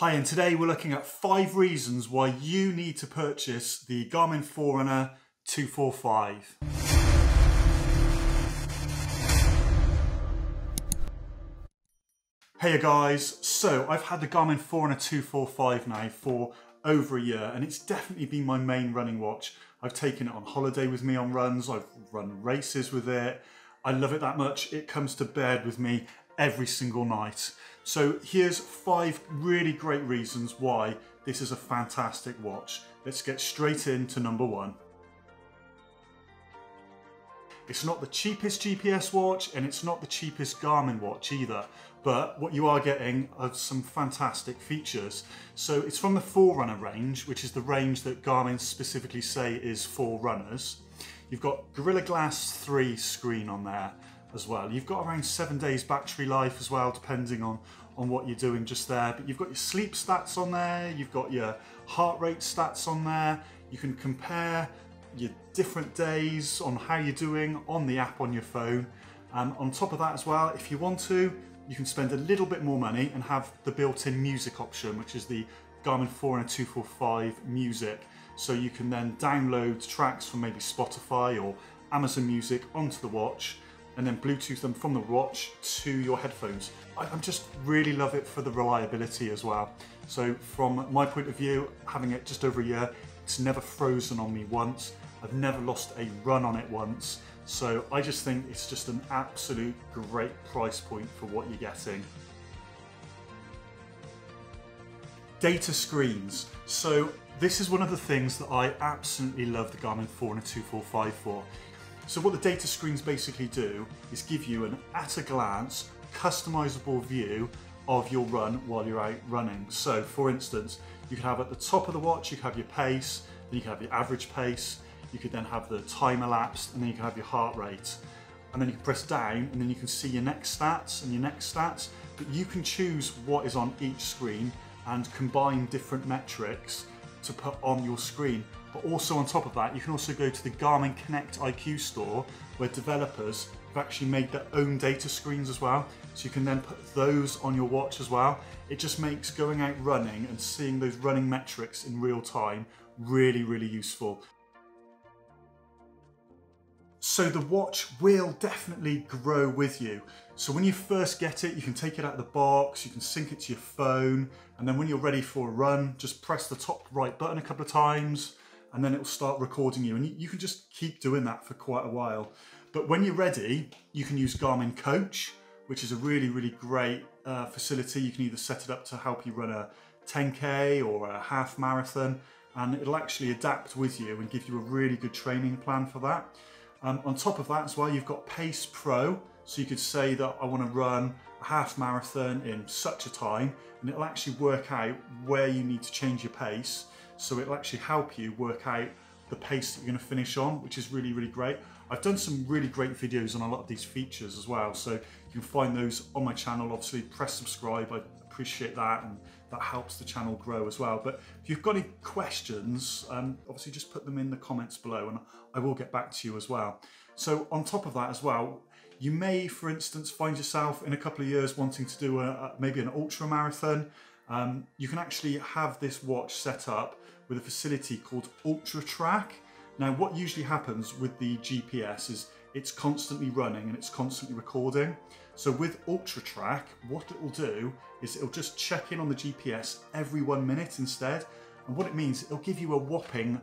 Hi, and today we're looking at five reasons why you need to purchase the Garmin Forerunner 245. Hey guys, so I've had the Garmin Forerunner 245 now for over a year and it's definitely been my main running watch. I've taken it on holiday with me on runs, I've run races with it. I love it that much, it comes to bed with me every single night. So here's five really great reasons why this is a fantastic watch. Let's get straight into number one. It's not the cheapest GPS watch and it's not the cheapest Garmin watch either, but what you are getting are some fantastic features. So it's from the Forerunner range, which is the range that Garmin specifically say is for runners. You've got Gorilla Glass 3 screen on there as well. You've got around seven days battery life as well, depending on, on what you're doing just there. But you've got your sleep stats on there, you've got your heart rate stats on there. You can compare your different days on how you're doing on the app on your phone. Um, on top of that as well, if you want to, you can spend a little bit more money and have the built-in music option, which is the Garmin Forerunner 245 Music. So you can then download tracks from maybe Spotify or Amazon Music onto the watch and then Bluetooth them from the watch to your headphones. I, I just really love it for the reliability as well. So from my point of view, having it just over a year, it's never frozen on me once. I've never lost a run on it once. So I just think it's just an absolute great price point for what you're getting. Data screens. So this is one of the things that I absolutely love the Garmin Forerunner 245 for. So what the data screens basically do is give you an at a glance customizable view of your run while you're out running. So for instance, you can have at the top of the watch, you can have your pace, then you can have your average pace, you could then have the time elapsed, and then you can have your heart rate. And then you can press down, and then you can see your next stats and your next stats, but you can choose what is on each screen and combine different metrics to put on your screen. But also on top of that, you can also go to the Garmin Connect IQ store where developers have actually made their own data screens as well. So you can then put those on your watch as well. It just makes going out running and seeing those running metrics in real time really, really useful. So the watch will definitely grow with you. So when you first get it, you can take it out of the box, you can sync it to your phone, and then when you're ready for a run, just press the top right button a couple of times, and then it will start recording you. And you can just keep doing that for quite a while. But when you're ready, you can use Garmin Coach, which is a really, really great uh, facility. You can either set it up to help you run a 10K or a half marathon, and it'll actually adapt with you and give you a really good training plan for that. Um, on top of that as well, you've got Pace Pro. So you could say that I want to run a half marathon in such a time, and it'll actually work out where you need to change your pace. So it'll actually help you work out the pace that you're going to finish on, which is really, really great. I've done some really great videos on a lot of these features as well. So you can find those on my channel. Obviously, press subscribe. I appreciate that. And that helps the channel grow as well. But if you've got any questions, um, obviously just put them in the comments below and I will get back to you as well. So on top of that as well, you may, for instance, find yourself in a couple of years wanting to do a, a maybe an ultra marathon. Um, you can actually have this watch set up with a facility called Ultra Track. Now, what usually happens with the GPS is it's constantly running and it's constantly recording. So with Ultra Track, what it will do is it'll just check in on the GPS every one minute instead. And what it means, it'll give you a whopping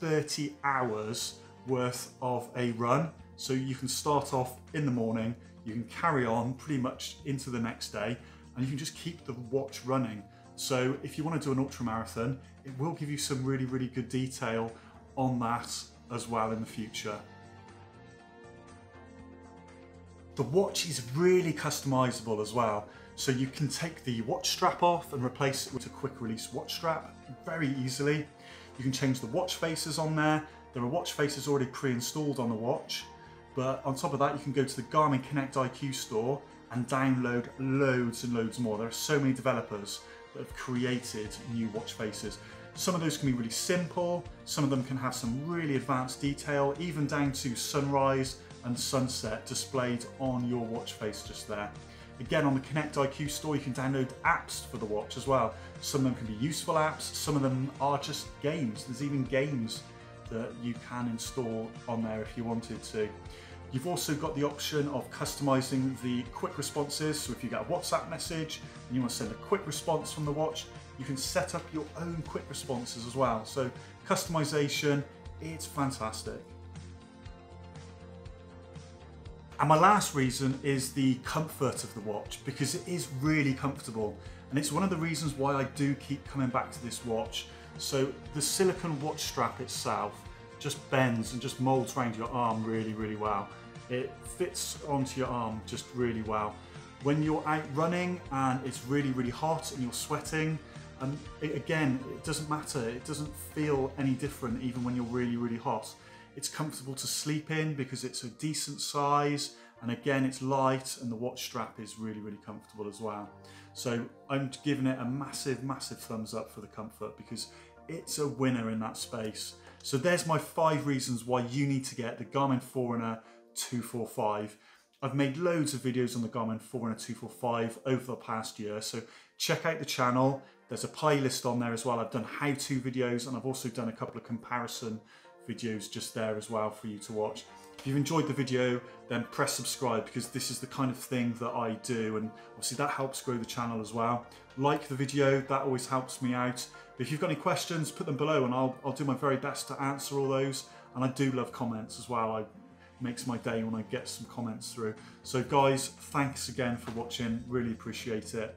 30 hours worth of a run. So you can start off in the morning, you can carry on pretty much into the next day, and you can just keep the watch running. So if you want to do an ultra marathon, it will give you some really, really good detail on that as well in the future. The watch is really customizable as well. So you can take the watch strap off and replace it with a quick release watch strap very easily. You can change the watch faces on there. There are watch faces already pre-installed on the watch. But on top of that, you can go to the Garmin Connect IQ store and download loads and loads more. There are so many developers that have created new watch faces. Some of those can be really simple, some of them can have some really advanced detail, even down to sunrise and sunset displayed on your watch face just there. Again, on the Connect IQ store, you can download apps for the watch as well. Some of them can be useful apps, some of them are just games. There's even games that you can install on there if you wanted to. You've also got the option of customizing the quick responses. So if you get a WhatsApp message and you want to send a quick response from the watch, you can set up your own quick responses as well. So customization, it's fantastic. And my last reason is the comfort of the watch because it is really comfortable. And it's one of the reasons why I do keep coming back to this watch. So the silicone watch strap itself just bends and just molds around your arm really, really well. It fits onto your arm just really well. When you're out running and it's really, really hot and you're sweating, and it, again, it doesn't matter. It doesn't feel any different even when you're really, really hot. It's comfortable to sleep in because it's a decent size and again it's light and the watch strap is really really comfortable as well. So I'm giving it a massive massive thumbs up for the comfort because it's a winner in that space. So there's my five reasons why you need to get the Garmin Forerunner 245 I've made loads of videos on the Garmin Forerunner 245 over the past year so check out the channel. There's a playlist on there as well. I've done how-to videos and I've also done a couple of comparison videos just there as well for you to watch. If you've enjoyed the video, then press subscribe because this is the kind of thing that I do and obviously that helps grow the channel as well. Like the video, that always helps me out. But if you've got any questions, put them below and I'll, I'll do my very best to answer all those. And I do love comments as well. I makes my day when I get some comments through. So guys, thanks again for watching, really appreciate it.